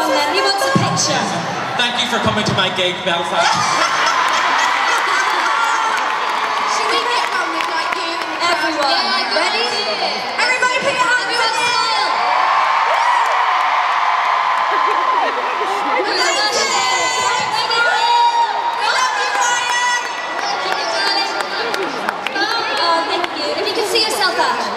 on then, he wants a picture. Thank you for coming to my gig, Belfast. Should we get one with like you and? Everyone, Yeah, ready? Yeah. Everybody put your hands Everyone the smile. Thank you. If you can see yourself out.